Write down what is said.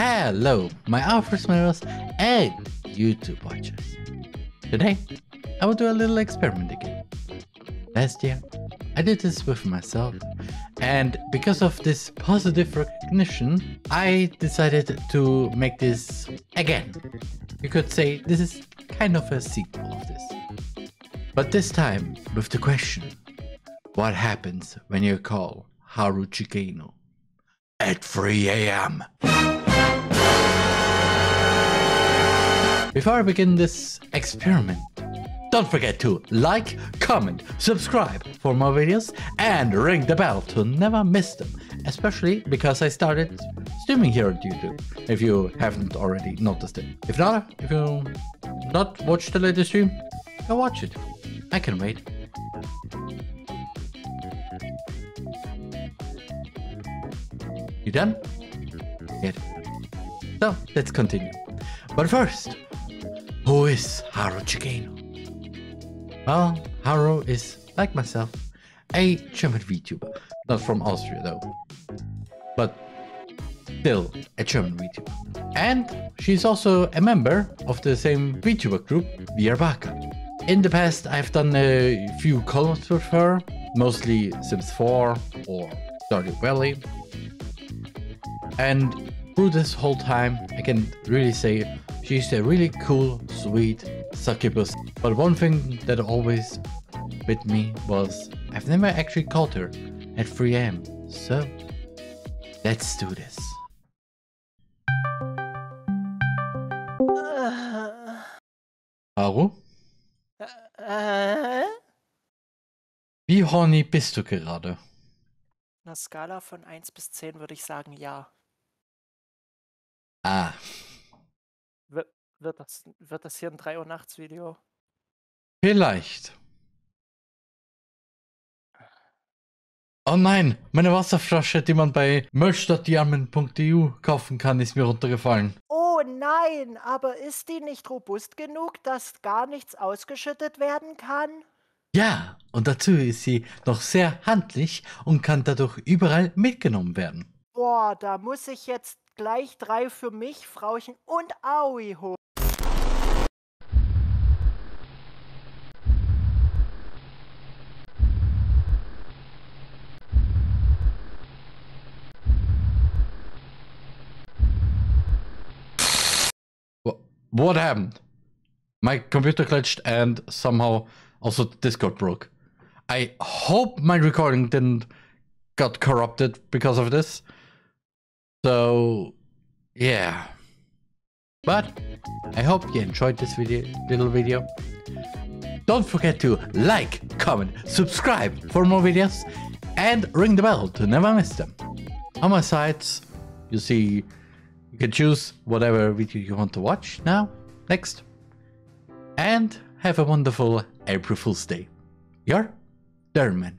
Hello, my Alpha Smirrors and YouTube watchers. Today, I will do a little experiment again. Last year, I did this with myself, and because of this positive recognition, I decided to make this again. You could say this is kind of a sequel of this. But this time with the question, what happens when you call Haru Chigainu at 3 a.m.? Before I begin this experiment, don't forget to like, comment, subscribe for more videos, and ring the bell to never miss them, especially because I started streaming here on YouTube, if you haven't already noticed it. If not, if you not watched the latest stream, go watch it. I can wait. You done? Good. So, let's continue. But first, who is Haru Chigainu? Well, Haru is, like myself, a German VTuber. Not from Austria though. But still a German VTuber. And she's also a member of the same VTuber group, VRBaka. In the past, I've done a few collabs with her, mostly Sims 4 or Stardew Valley. And through this whole time, I can really say she's a really cool, sweet succubus. But one thing that always bit me was I've never actually caught her at 3 am. So let's do this. Haru? Wie horny bist du gerade? Einer Skala von 1 bis 10 würde ich sagen, ja. Ah, Wi- Wird das, wird das hier ein 3 Uhr nachts Video? vielleicht. Oh nein, meine Wasserflasche, die man bei merch.diamond.eu kaufen kann, ist mir runtergefallen. Oh nein, aber ist die nicht robust genug, dass gar nichts ausgeschüttet werden kann? Ja, und dazu ist sie noch sehr handlich und kann dadurch überall mitgenommen werden. Boah, da muss ich jetzt gleich drei für mich, Frauchen und Aui. Wha- What happened? My computer glitched and somehow also Discord broke. I hope my recording didn't got corrupted because of this. So, yeah. But I hope you enjoyed this video, little video. Don't forget to like, comment, subscribe for more videos, and ring the bell to never miss them. On my sites, you see you can choose whatever video you want to watch now, next. And have a wonderful April Fool's Day. Your Derman.